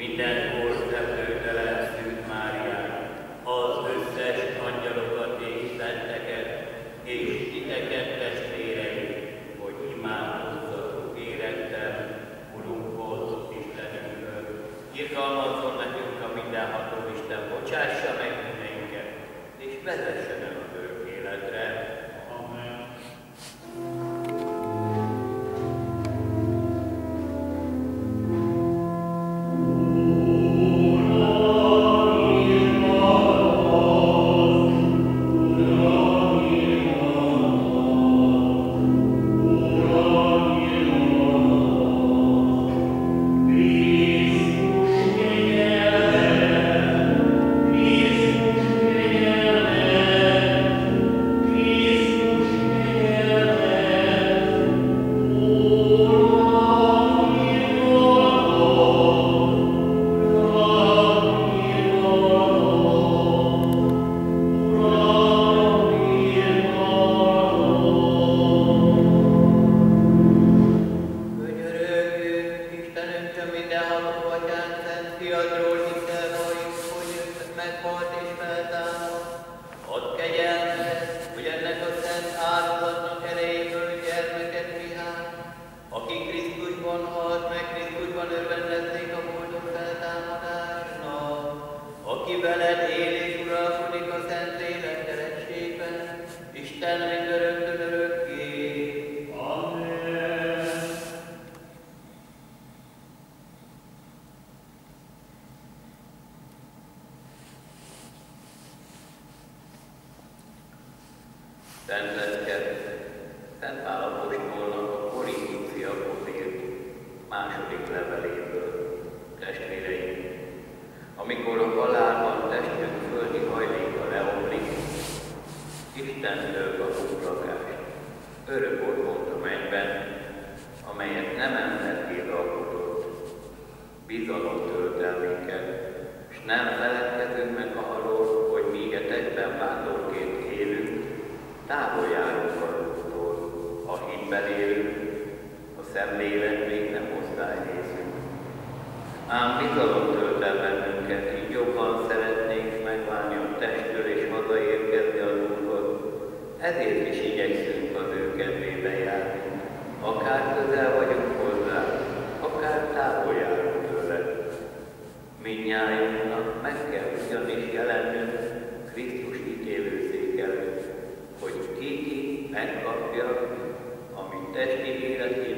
with the szenvedkedett. Szent Pál Apostolnak a Korintusiakhoz írt második leveléből, testvéreim. Amikor a halálban testünk földi hajléka leomlik, Istentől kapunk lakást, örök otthont a mennyben, amelyet nem emberkél alkotott. Bizalom tölt el minket, és nem feledkezünk meg arról, hogy mi etekben bátorként távol járunk az úrtól. A hitben élünk, a szemlélek még nem hozzáidézünk. Ám bizalom tölt el bennünket, így jobban szeretnénk megválni a testtől és hazaérkezni az úrhoz. Ezért is igyekszünk az ő kedvében járni. Akár közel vagyunk hozzá, akár távol járunk tőle. Mindnyájunknak meg kell ugyanis jelennünk megkapja, amit testi élet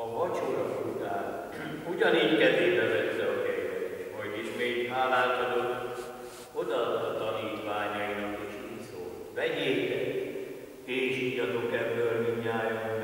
a vacsora után ugyanígy kezébe vette a kejvet, majd ismét hálát adott, odaadta a tanítványainak, és így szólt, vegyétek, és így adok ebből mindjárt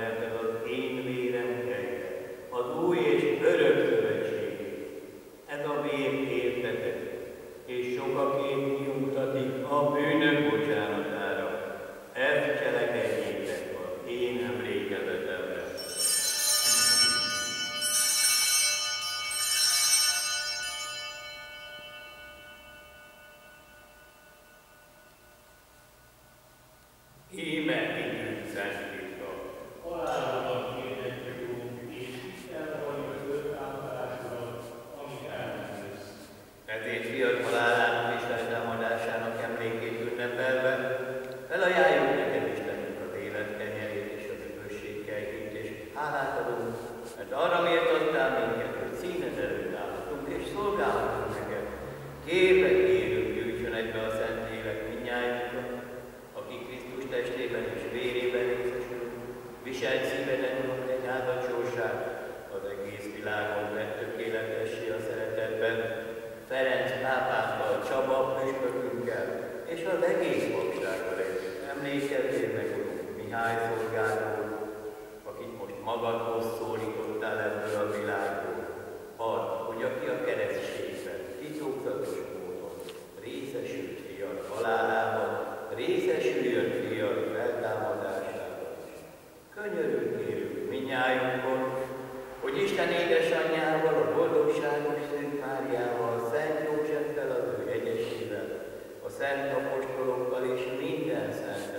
minnyájunkon, hogy Isten édesanyjával, a boldogságos Szent Máriával, a Szent Józseffel, az ő egyesével, a Szent Apostolokkal és minden szent